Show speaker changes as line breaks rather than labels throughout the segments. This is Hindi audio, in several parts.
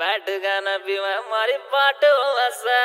बैठ गाना भी हमारी पाट वसा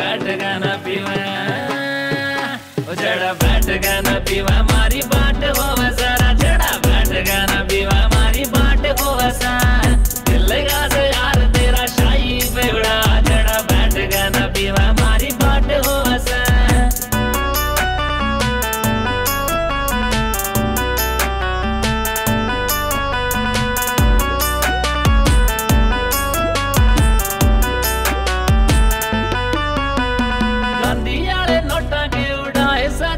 बैठ गाना पीवा जड़ा बैठ गाना पीवा मारी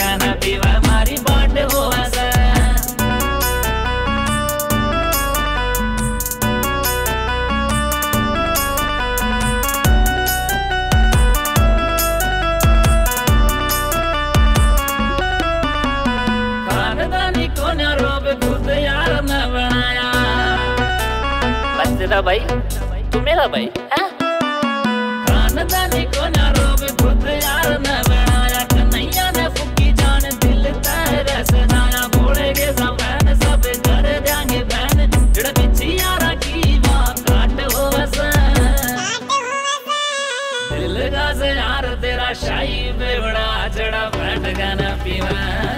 गाना पीवा मारी हो यार बनाया भाई तू मेरा भाई हाँ? खानदानी को न रोब खुद यार शाही શાહી બેવડા ચડા પાટ ગાના પીવા